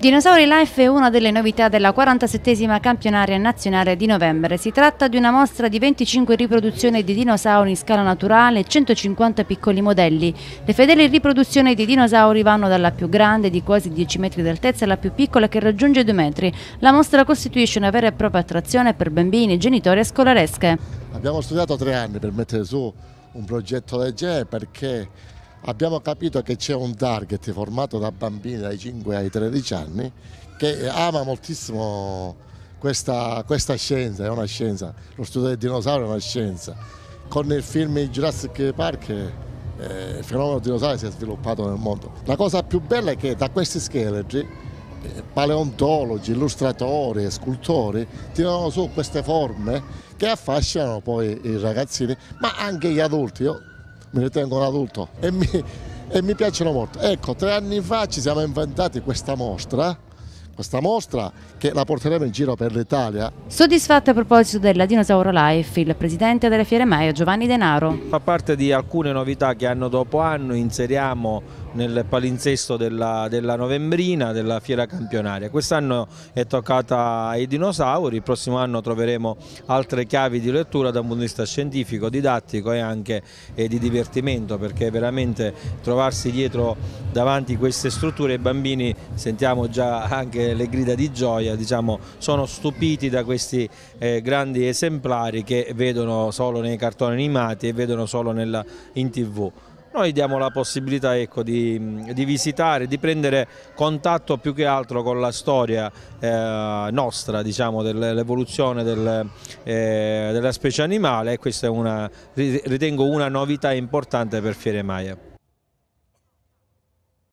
Dinosauri Life è una delle novità della 47esima campionaria nazionale di novembre. Si tratta di una mostra di 25 riproduzioni di dinosauri in scala naturale e 150 piccoli modelli. Le fedeli riproduzioni di dinosauri vanno dalla più grande di quasi 10 metri di altezza alla più piccola che raggiunge 2 metri. La mostra costituisce una vera e propria attrazione per bambini, genitori e scolaresche. Abbiamo studiato tre anni per mettere su un progetto del genere perché abbiamo capito che c'è un target formato da bambini dai 5 ai 13 anni che ama moltissimo questa, questa scienza, è una scienza, lo studio del dinosauro è una scienza. Con il film Jurassic Park eh, il fenomeno dinosauro si è sviluppato nel mondo. La cosa più bella è che da questi scheletri eh, paleontologi, illustratori e scultori tirano su queste forme che affascinano poi i ragazzini, ma anche gli adulti. Io mi ritengo un adulto e mi, e mi piacciono molto. Ecco, tre anni fa ci siamo inventati questa mostra questa mostra che la porteremo in giro per l'Italia. Soddisfatto a proposito della Dinosauro Life, il presidente delle Fiere Maia Giovanni Denaro. Fa parte di alcune novità che anno dopo anno inseriamo nel palinsesto della, della novembrina, della fiera campionaria. Quest'anno è toccata ai dinosauri, il prossimo anno troveremo altre chiavi di lettura da un punto di vista scientifico, didattico e anche eh, di divertimento perché veramente trovarsi dietro davanti queste strutture i bambini sentiamo già anche le grida di gioia, diciamo, sono stupiti da questi eh, grandi esemplari che vedono solo nei cartoni animati e vedono solo nella, in tv. Noi diamo la possibilità ecco, di, di, visitare, di prendere contatto più che altro con la storia eh, nostra, diciamo, dell'evoluzione del, eh, della specie animale e questa è una, ritengo una novità importante per Fiere Maia.